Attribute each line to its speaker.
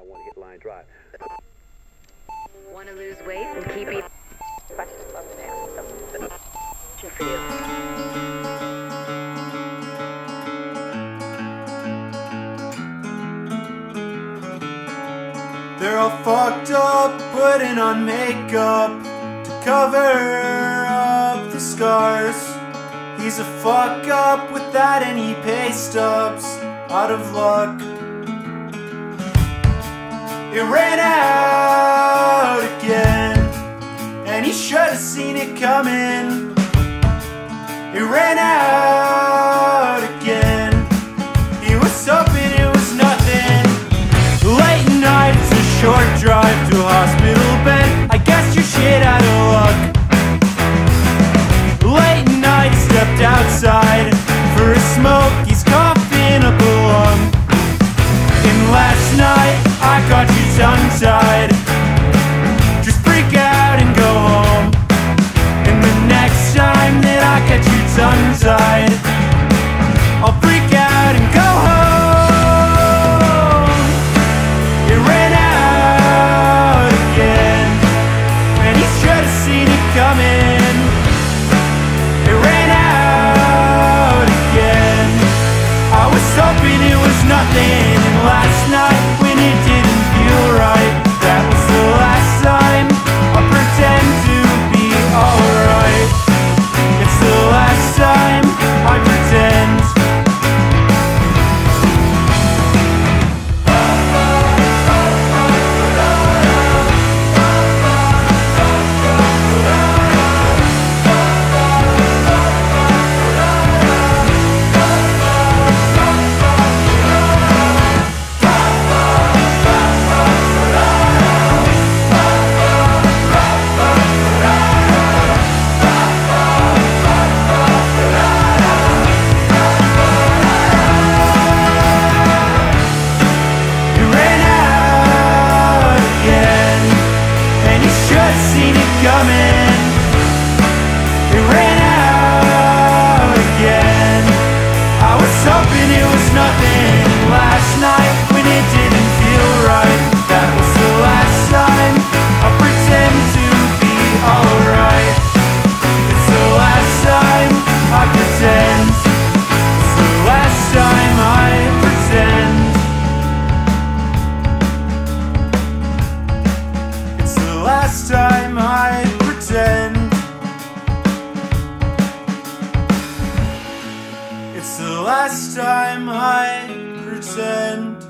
Speaker 1: I want to hit line drive.
Speaker 2: Want to lose weight and keep eating? Questions love to ask them. Your feel.
Speaker 3: They're all fucked up, putting on makeup to cover up the scars. He's a fuck up without any pay stubs, out of luck. It ran out again, and he should have seen it coming. It ran out again. He was hoping it was nothing. Late night, it's a short drive to hospital bed. I guess you're shit out of luck. Late night, stepped outside for a smoke. Caught you tongue tied. Just freak out and go home. And the next time that I catch you tongue tied, I'll freak out and go home. It ran out again, and he should have seen it coming. It ran out again. I was hoping it was nothing, and last night when it didn't feel time I pretend.